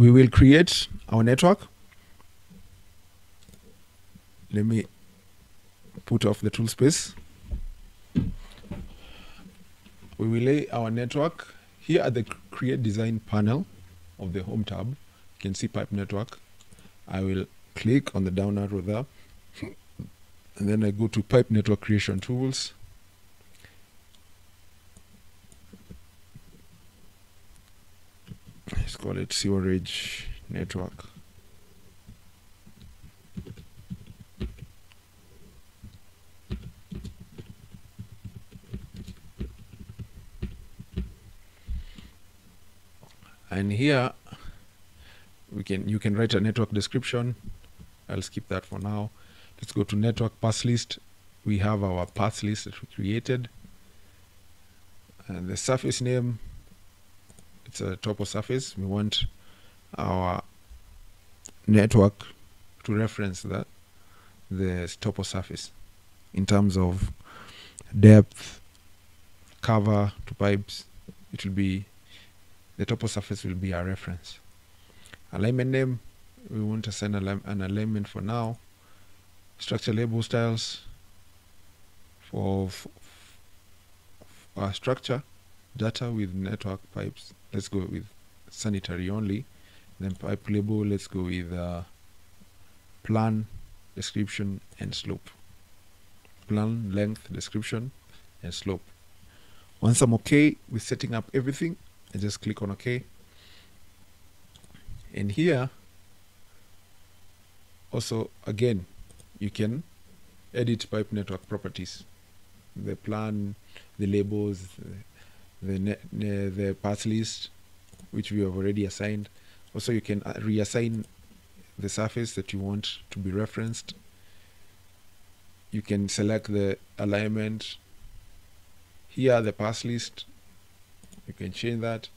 we will create our network. Let me put off the tool space. We will lay our network here at the create design panel of the home tab. You can see pipe network. I will click on the down arrow there and then I go to pipe network creation tools. Let's call it sewerage network. and here we can you can write a network description. I'll skip that for now. Let's go to network parts list. We have our parts list that we created. And the surface name it's a topo surface. We want our network to reference that the topo surface in terms of depth cover to pipes. It will be the topo surface will be our reference. Alignment name we want to send an alignment for now. Structure label styles for our structure data with network pipes let's go with sanitary only then pipe label let's go with uh, plan description and slope. Plan length description and slope. Once I'm okay with setting up everything I just click on OK and here also again you can edit pipe network properties. The plan the labels the the parts list which we have already assigned. Also you can uh, reassign the surface that you want to be referenced. You can select the alignment. Here the parts list. You can change that.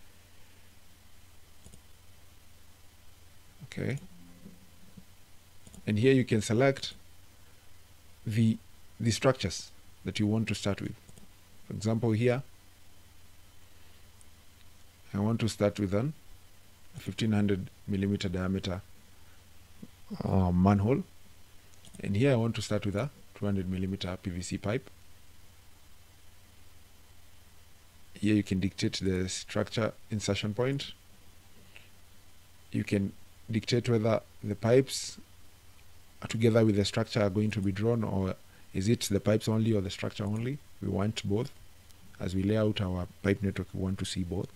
Okay. And here you can select the the structures that you want to start with. For example here I want to start with an 1500 millimeter diameter uh, manhole. And here I want to start with a 200 millimeter PVC pipe. Here you can dictate the structure insertion point. You can dictate whether the pipes together with the structure are going to be drawn or is it the pipes only or the structure only? We want both. As we lay out our pipe network we want to see both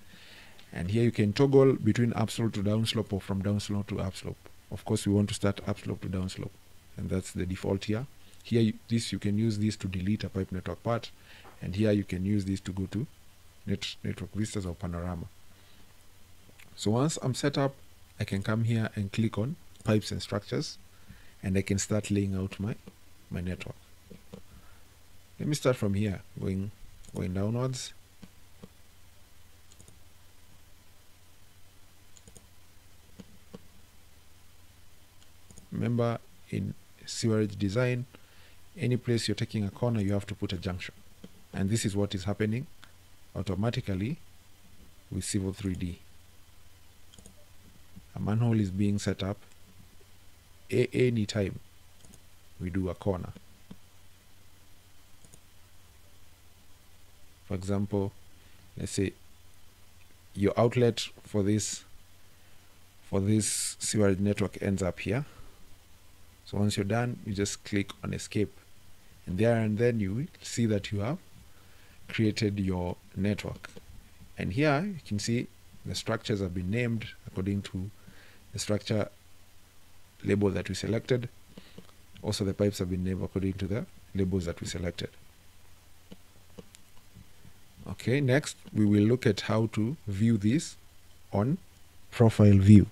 and here you can toggle between upslope to downslope or from downslope to upslope. Of course we want to start upslope to downslope. And that's the default here. Here you, this you can use this to delete a pipe network part. And here you can use this to go to net, network vistas or panorama. So once I'm set up I can come here and click on pipes and structures. And I can start laying out my my network. Let me start from here going going downwards remember in sewerage design any place you're taking a corner you have to put a junction. And this is what is happening. Automatically with Civil 3D a manhole is being set up. A any time we do a corner. For example let's say your outlet for this for this sewerage network ends up here so once you're done you just click on escape. And there and then you will see that you have created your network. And here you can see the structures have been named according to the structure label that we selected. Also the pipes have been named according to the labels that we selected. Okay next we will look at how to view this on profile view